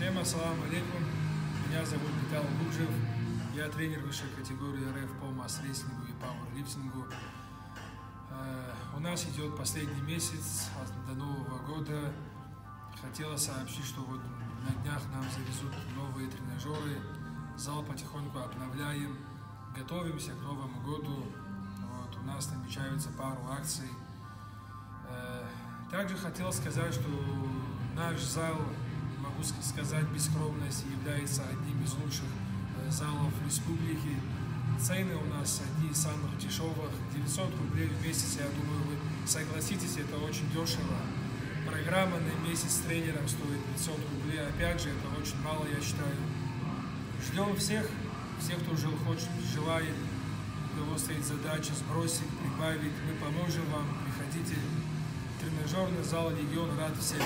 Всем ассаламу алейкум. Меня зовут Витал Лужев. Я тренер высшей категории РФ по масс-рейсингу и пауэрлифтингу. Э, У нас идет последний месяц до Нового года. Хотела сообщить, что вот на днях нам завезут новые тренажеры. Зал потихоньку обновляем. Готовимся к Новому году. Вот, у нас намечаются пару акций. Э, Также хотел сказать, что наш зал, могу ска- сказать без скромности, является одним из лучших э, залов республики. Цены у нас одни из самых дешевых. 900 рублей в месяц, я думаю, вы согласитесь, это очень дешево. Программа на месяц с тренером стоит 500 рублей. Опять же, это очень мало, я считаю. Ждем всех, всех, кто жил, хочет, желает, у кого стоит задача сбросить, прибавить. Мы поможем вам. Приходите. Тренажерный зал Легион рад всем.